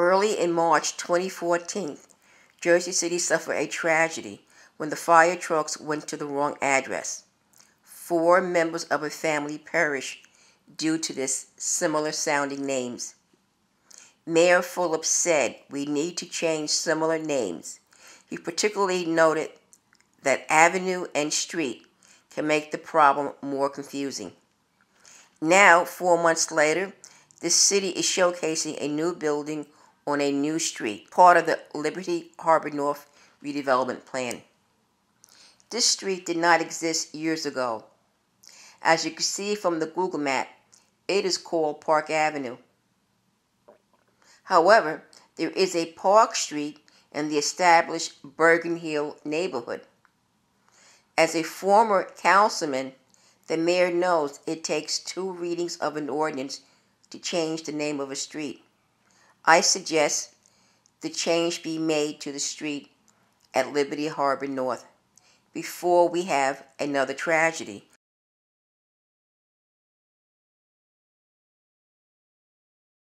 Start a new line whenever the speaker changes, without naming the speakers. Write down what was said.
Early in March 2014, Jersey City suffered a tragedy when the fire trucks went to the wrong address. Four members of a family perished due to this similar sounding names. Mayor Fulop said we need to change similar names. He particularly noted that avenue and street can make the problem more confusing. Now, four months later, the city is showcasing a new building on a new street, part of the Liberty Harbor North redevelopment plan. This street did not exist years ago. As you can see from the Google map, it is called Park Avenue. However, there is a Park Street in the established Bergen Hill neighborhood. As a former councilman, the mayor knows it takes two readings of an ordinance to change the name of a street. I suggest the change be made to the street at Liberty Harbor North before we have another tragedy.